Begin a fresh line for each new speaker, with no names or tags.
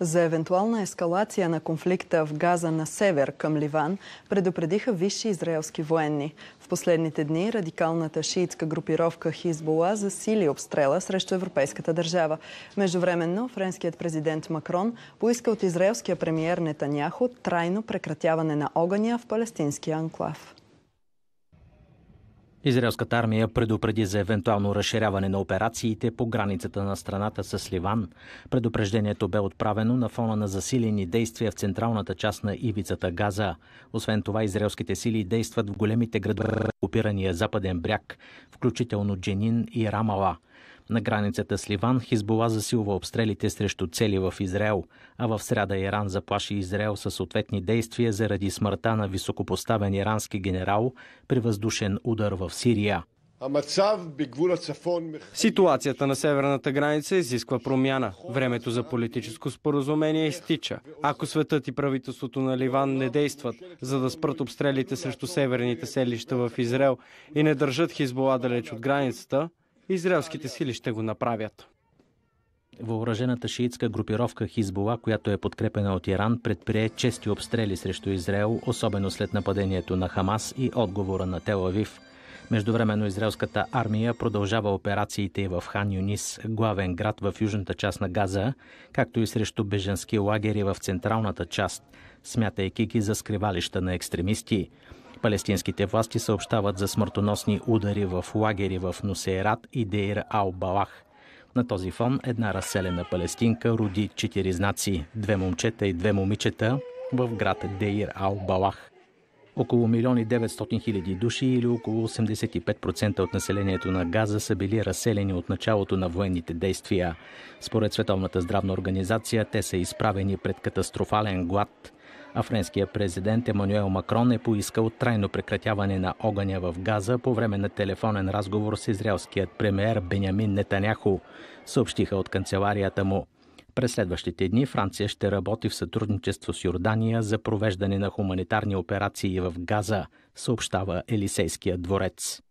за евентуална ескалация на конфликта в Газа на север към Ливан предупредиха висши израелски военни. В последните дни радикалната шиитска групировка Хизбола засили обстрела срещу европейската държава. Междувременно френският президент Макрон поиска от израелския премиер Нетаняхо трайно прекратяване на огъня в палестинския анклав.
Израелската армия предупреди за евентуално разширяване на операциите по границата на страната с Ливан. Предупреждението бе отправено на фона на засилени действия в централната част на ивицата Газа. Освен това, израелските сили действат в големите градове, окупирания западен бряг, включително Дженин и Рамала. На границата с Ливан Хизбола засилва обстрелите срещу цели в Израел, а в среда Иран заплаши Израел със съответни действия заради смъртта на високопоставен ирански генерал при въздушен удар в Сирия.
Ситуацията на северната граница изисква промяна. Времето за политическо споразумение изтича. Ако светът и правителството на Ливан не действат, за да спрат обстрелите срещу северните селища в Израел и не държат Хизбола далеч от границата, израелските сили ще го направят.
Въоръжената шиитска групировка Хизбола, която е подкрепена от Иран, предприе чести обстрели срещу Израел, особено след нападението на Хамас и отговора на Тел-Авив. Междувременно израелската армия продължава операциите в Хан Юнис, главен град в южната част на Газа, както и срещу беженски лагери в централната част, смятайки ги за скривалища на екстремисти. Палестинските власти съобщават за смъртоносни удари в лагери в Нусейрат и Дейр Ал-Балах. На този фон една разселена палестинка роди четири знаци – две момчета и две момичета в град Дейр Ал-Балах. Около 1 900 хиляди души или около 85% от населението на Газа са били разселени от началото на военните действия. Според Световната здравна организация те са изправени пред катастрофален глад – а френският президент Емануел Макрон е поискал трайно прекратяване на огъня в Газа по време на телефонен разговор с израелският премьер Бенямин Нетаняхо, съобщиха от канцеларията му. През следващите дни Франция ще работи в сътрудничество с Йордания за провеждане на хуманитарни операции в Газа, съобщава Елисейския дворец.